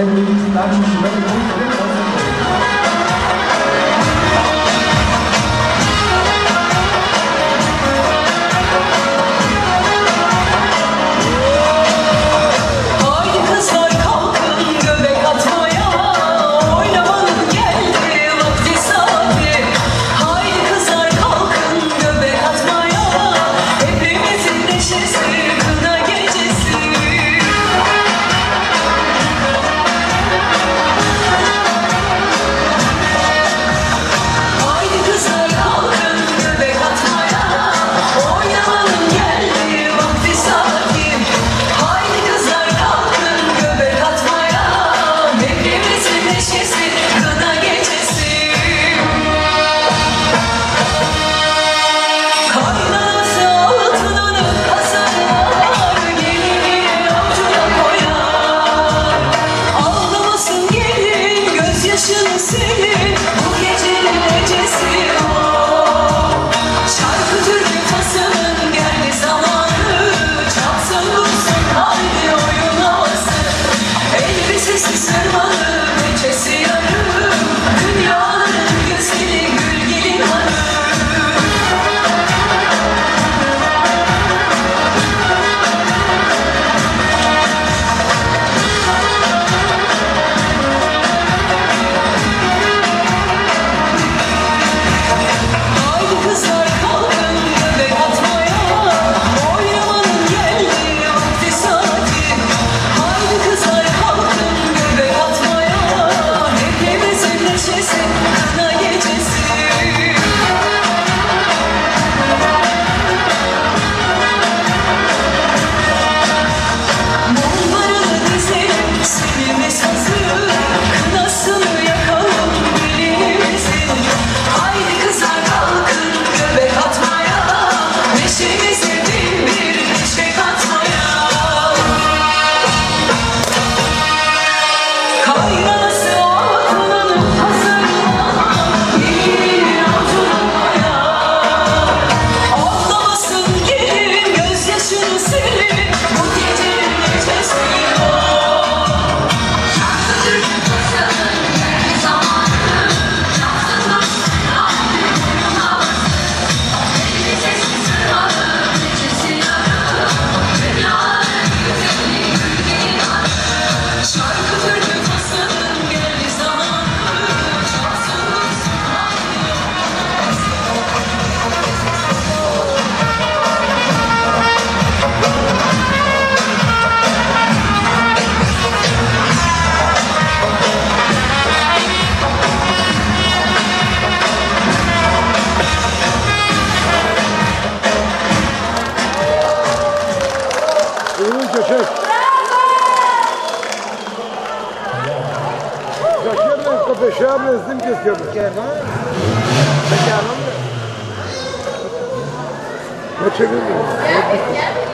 É felicidade, a gente vai muito. Kebabını hızlı mı kesiyormuş? Kebabı. Kebabı. Ne çeviriyor?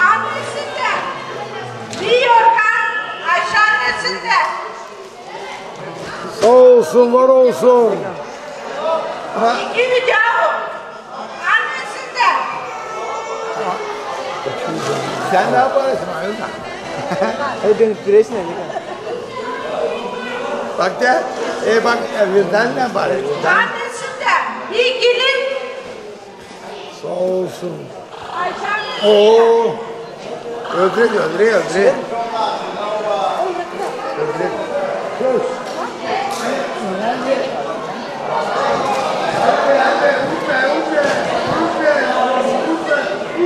Annesinde. Bir yorgan aşağısında. Sağ olsun, var olsun. İki video. Annesinde. Sen ne yaparsın ayol? Hadi dönüp duruyorsun öyle. Bak de, e bak evlinden ne yaparsın? Annesinde. Bir gelin Sağ olsun. aşağısında. Oo. Öldürüyor, öldürüyor, öldürüyor.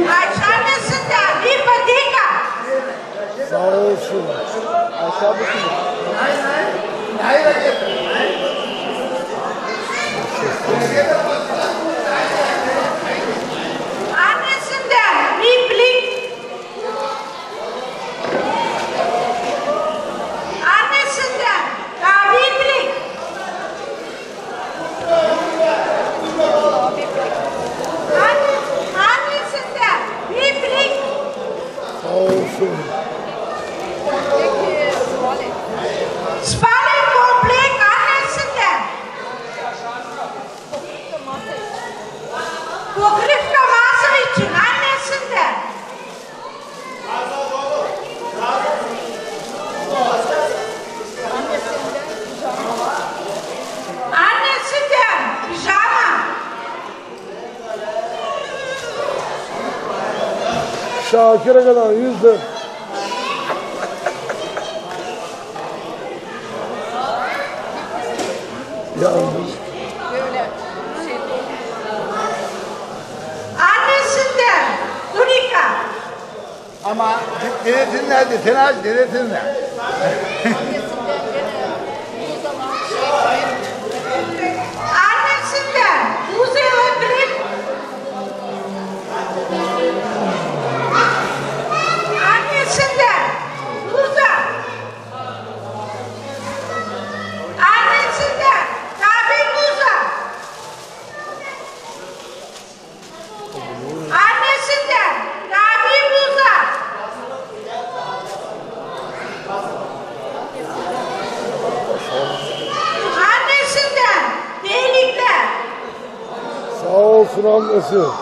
Aşağısında bir patika. Sağ olsun. Annesinde bir blik. Annesinde daha bir blik. Anne, annesinde bir blik. Sağ olsun. Spalling komplek annesinde. Pokrivka Vasović'in annesinde. Annesinden pijama. Şakir'e kadar yüzdür. Yandım. Annesinden tunika. Ama de, sen aç denesinler. Trabzon'u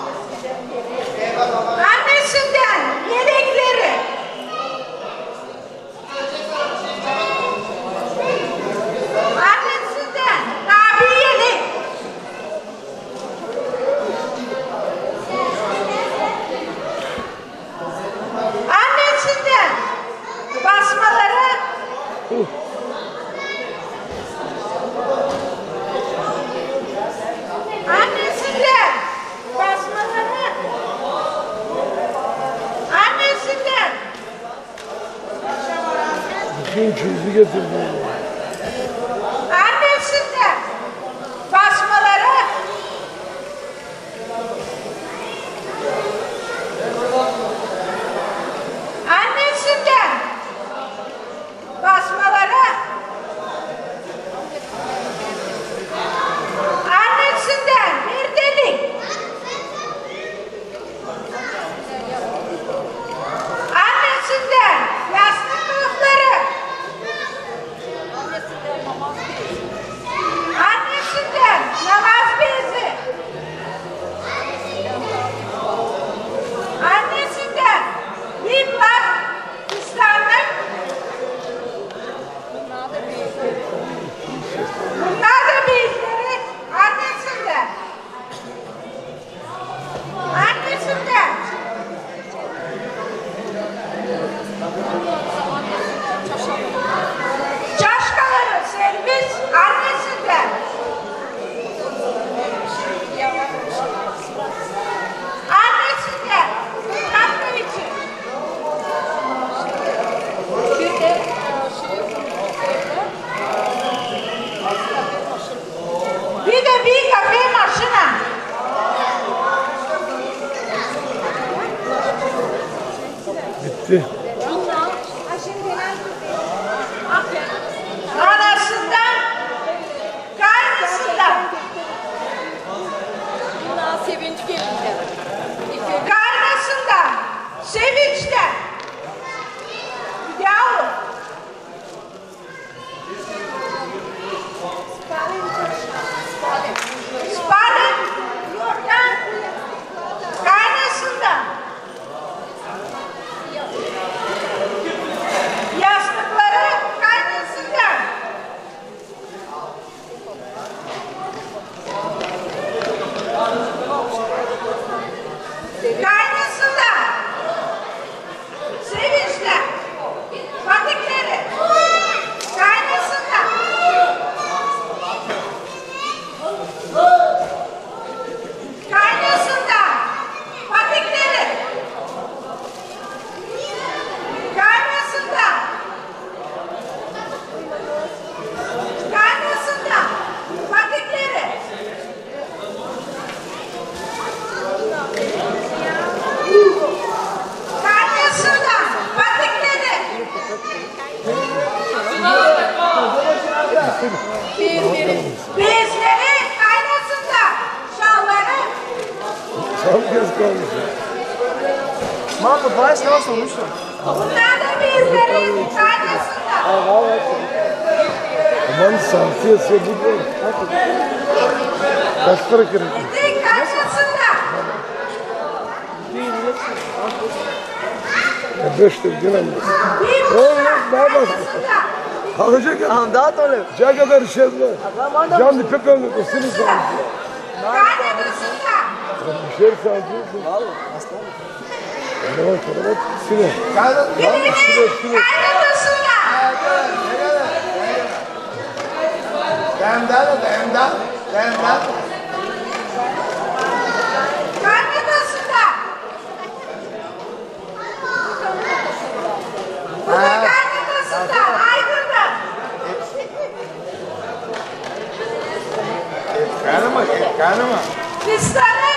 Kanı mı? Kışları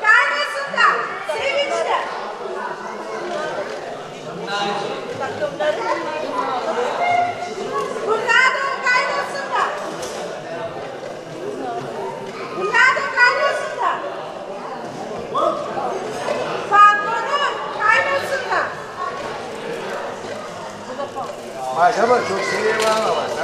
karnasında, sevinçte. Takımları Bunlardan kaynasında. Bunlardan kaynasında. Patronun kaynasında. Maşallah çok seviye var ama.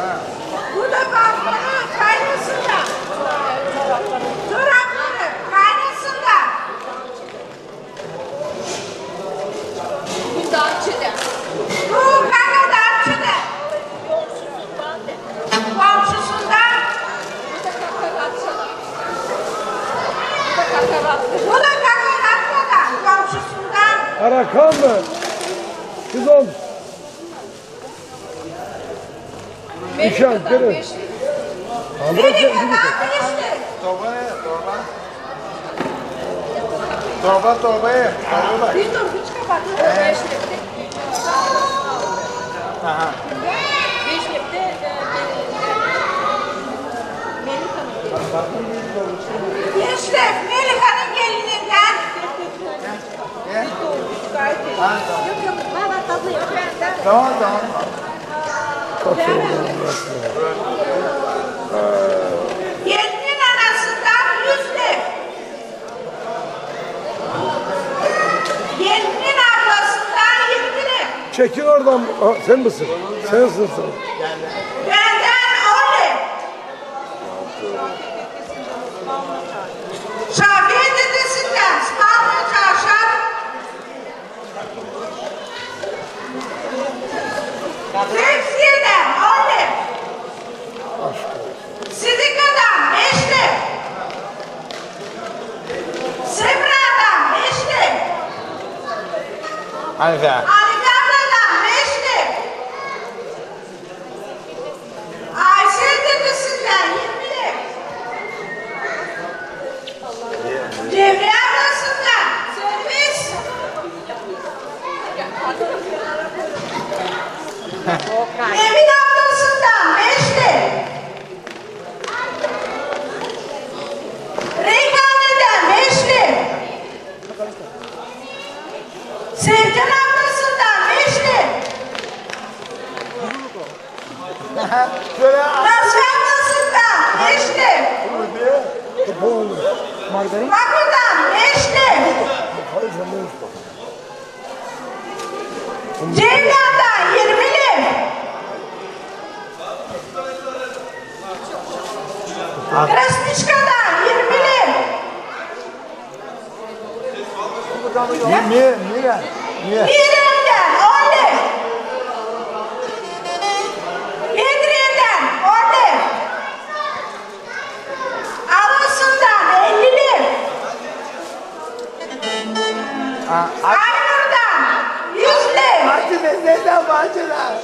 Karakan mı? Kız on. İşan, Melike'den gelin. beşlik. Andra sen Melike'den bir beşli. Torba ne? Torba. Torba torbaya. Torba. Bir dur hiç kapat. Beşlikte. Aha. Beşlikte e, Melike'nin gelini. Gençler İyi. Ha. Yok. Tamam tamam. gelinin anasından yüzlü. Gelinin ablasından yirmili. Çekil oradan. Ha, sen misin? Sensin sen. Aí, velho. Bakır'dan beşli. Ceylan'dan yirmili. Krasnişka'dan yirmili. Niye? Niye? Niye? İrem'den Essa parte lá.